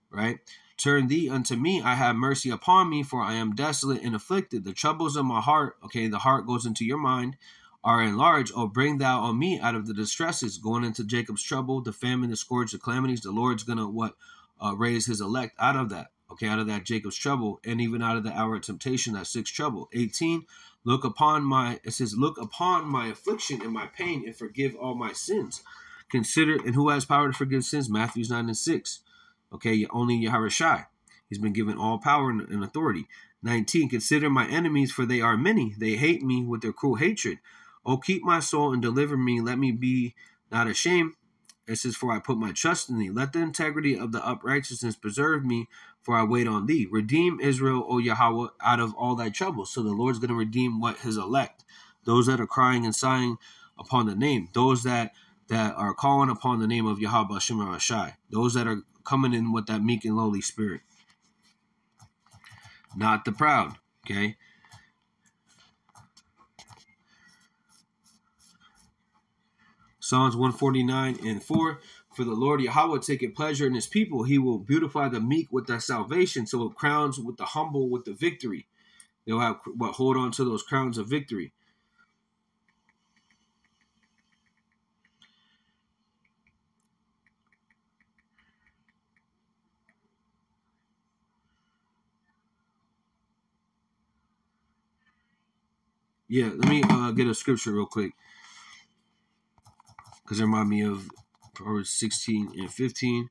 Right? Turn thee unto me, I have mercy upon me, for I am desolate and afflicted. The troubles of my heart, okay, the heart goes into your mind are enlarged, or bring thou on me out of the distresses, going into Jacob's trouble, the famine, the scourge, the calamities. The Lord's gonna what uh, raise his elect out of that, okay, out of that Jacob's trouble, and even out of the hour of temptation, that sixth trouble. 18, look upon my it says, look upon my affliction and my pain, and forgive all my sins. Consider and who has power to forgive sins? Matthew's 9 and 6. Okay, only Yahushai. He's been given all power and authority. 19. Consider my enemies, for they are many. They hate me with their cruel hatred. Oh, keep my soul and deliver me. Let me be not ashamed. It says, For I put my trust in thee. Let the integrity of the uprightness preserve me, for I wait on thee. Redeem Israel, O Yahweh, out of all thy troubles. So the Lord's going to redeem what his elect, those that are crying and sighing upon the name, those that that are calling upon the name of Yahweh Shema Rashai, those that are coming in with that meek and lowly spirit. Not the proud. Okay. Psalms 149 and 4. For the Lord Yahweh taketh pleasure in his people. He will beautify the meek with their salvation. So it crowns with the humble with the victory. They'll have what hold on to those crowns of victory. Yeah, let me uh, get a scripture real quick because it remind me of Proverbs 16 and 15.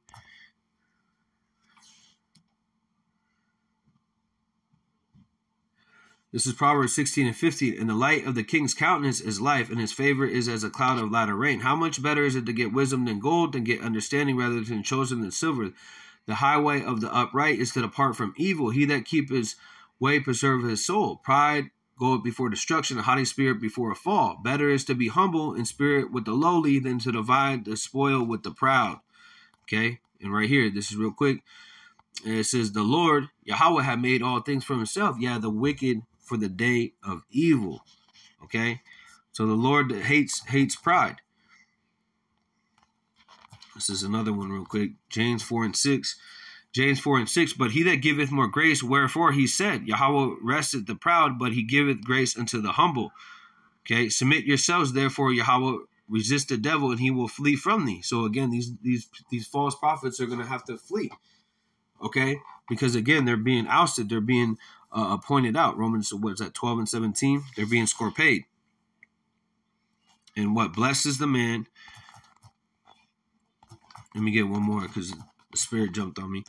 This is Proverbs 16 and 15. And the light of the king's countenance is life, and his favor is as a cloud of latter rain. How much better is it to get wisdom than gold, than get understanding rather than chosen than silver? The highway of the upright is to depart from evil. He that keep his way preserve his soul. Pride goeth before destruction, a haughty spirit before a fall. Better is to be humble in spirit with the lowly than to divide the spoil with the proud. Okay, and right here, this is real quick. It says, The Lord, Yahweh, had made all things for himself. Yeah, the wicked for the day of evil. Okay, so the Lord hates hates pride. This is another one, real quick. James 4 and 6. James 4 and 6, but he that giveth more grace, wherefore he said, Yahweh resteth the proud, but he giveth grace unto the humble. Okay, submit yourselves, therefore, Yahweh resist the devil, and he will flee from thee. So again, these these these false prophets are going to have to flee. Okay, because again, they're being ousted, they're being uh, pointed out. Romans, what's that, 12 and 17? They're being scorpaid. And what blesses the man? Let me get one more because spirit jumped on me.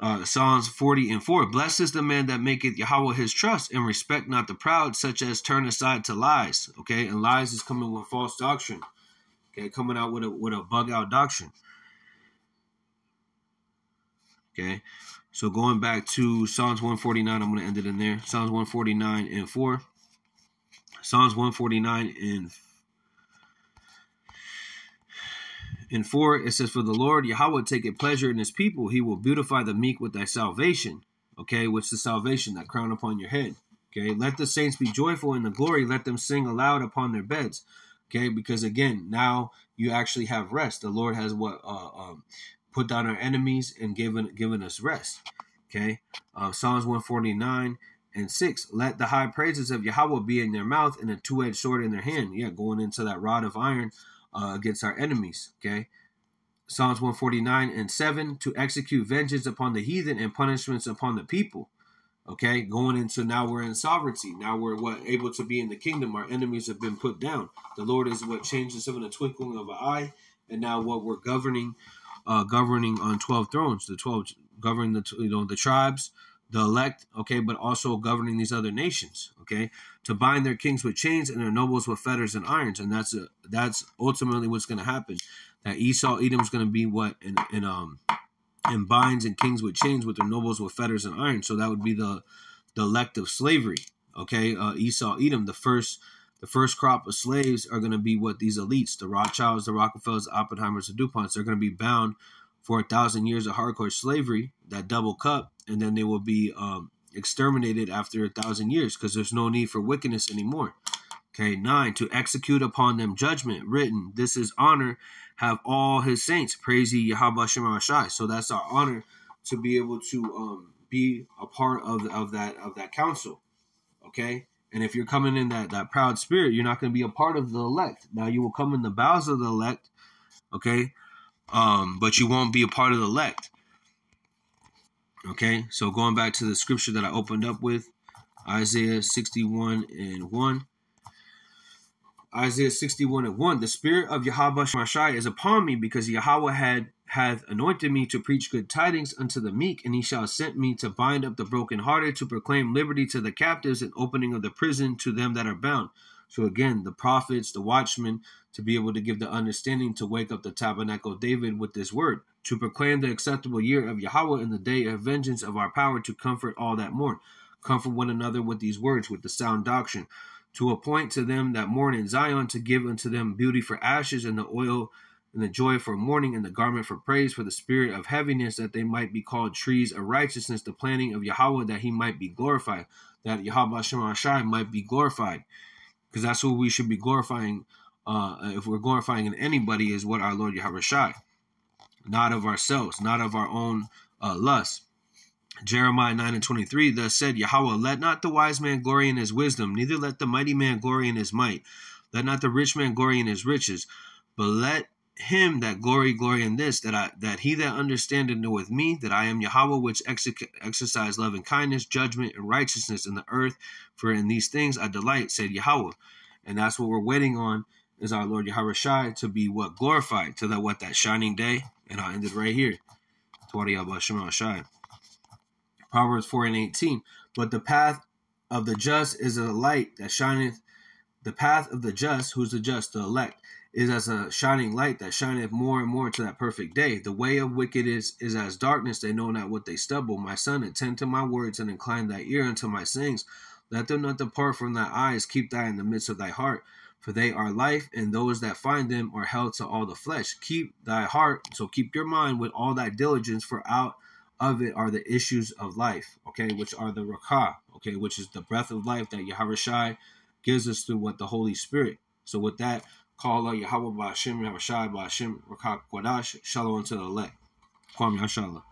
Uh, Psalms 40 and 4. Blessed is the man that maketh Yahweh his trust, and respect not the proud, such as turn aside to lies. Okay, and lies is coming with false doctrine. Okay, coming out with a with a bug out doctrine. Okay, so going back to Psalms 149, I'm going to end it in there. Psalms 149 and 4. Psalms 149 and In 4, it says, For the Lord Yahweh taketh pleasure in his people. He will beautify the meek with thy salvation. Okay, what's the salvation? That crown upon your head. Okay, let the saints be joyful in the glory. Let them sing aloud upon their beds. Okay, because again, now you actually have rest. The Lord has what uh, um, put down our enemies and given given us rest. Okay, uh, Psalms 149 and 6. Let the high praises of Yahweh be in their mouth and a two edged sword in their hand. Yeah, going into that rod of iron uh, against our enemies. Okay. Psalms 149 and 7 to execute vengeance upon the heathen and punishments upon the people. Okay, going into now we're in sovereignty. Now we're what able to be in the kingdom. Our enemies have been put down. The Lord is what changes them in the twinkling of an eye, and now what we're governing uh, governing on 12 thrones, the 12 governing the you know the tribes, the elect, okay, but also governing these other nations, okay, to bind their kings with chains and their nobles with fetters and irons, and that's a, that's ultimately what's going to happen. That Esau Edom's going to be what in in um and binds and kings with chains with their nobles with fetters and irons. So that would be the the elect of slavery, okay. Uh, Esau Edom, the first the first crop of slaves are going to be what these elites, the Rothschilds, the Rockefellers, the Oppenheimers, the DuPonts, they're going to be bound for a thousand years of hardcore slavery, that double cup, and then they will be um, exterminated after a thousand years because there's no need for wickedness anymore. Okay, nine, to execute upon them judgment written, this is honor, have all his saints. Praise ye Yahweh Shai. So that's our honor to be able to um, be a part of, of that of that council. Okay, and if you're coming in that that proud spirit, you're not going to be a part of the elect. Now you will come in the bowels of the elect, okay, um, but you won't be a part of the elect. Okay, so going back to the scripture that I opened up with, Isaiah 61 and 1. Isaiah 61 and 1. The spirit of Yahweh Shemashai is upon me because Yahweh had hath anointed me to preach good tidings unto the meek, and he shall send me to bind up the brokenhearted, to proclaim liberty to the captives, and opening of the prison to them that are bound. So again, the prophets, the watchmen, to be able to give the understanding to wake up the tabernacle of David with this word, to proclaim the acceptable year of Yahweh in the day of vengeance of our power, to comfort all that mourn. Comfort one another with these words, with the sound doctrine, to appoint to them that mourn in Zion, to give unto them beauty for ashes and the oil and the joy for mourning, and the garment for praise, for the spirit of heaviness, that they might be called trees of righteousness, the planting of Yahweh, that he might be glorified, that Yahweh Shemashai might be glorified. Because that's what we should be glorifying. Uh, if we're glorifying in anybody, is what our Lord Yahweh Shai, not of ourselves, not of our own uh, lust. Jeremiah 9 and 23, thus said Yahweh, Let not the wise man glory in his wisdom, neither let the mighty man glory in his might. Let not the rich man glory in his riches, but let him that glory glory in this that I that he that understandeth knoweth me that I am Yahweh which exercise love and kindness judgment and righteousness in the earth for in these things I delight said Yahweh. And that's what we're waiting on is our Lord Yahweh Shai to be what? Glorified to that what? That shining day. And I'll end it right here. Shai. Proverbs 4 and 18 but the path of the just is a light that shineth the path of the just who's the just? The elect is as a shining light that shineth more and more to that perfect day. The way of wicked is, is as darkness, they know not what they stumble. My son, attend to my words and incline thy ear unto my sayings. Let them not depart from thy eyes, keep thy in the midst of thy heart. For they are life, and those that find them are held to all the flesh. Keep thy heart, so keep your mind with all thy diligence, for out of it are the issues of life, okay, which are the rakah, okay, which is the breath of life that Yahweh gives us through what the Holy Spirit. So with that, Call Allah Yahweh Ba'ashem Yahweh Shai Ba'ashem Rakak Wadash Shalom to the elect. Kwam Yashallah.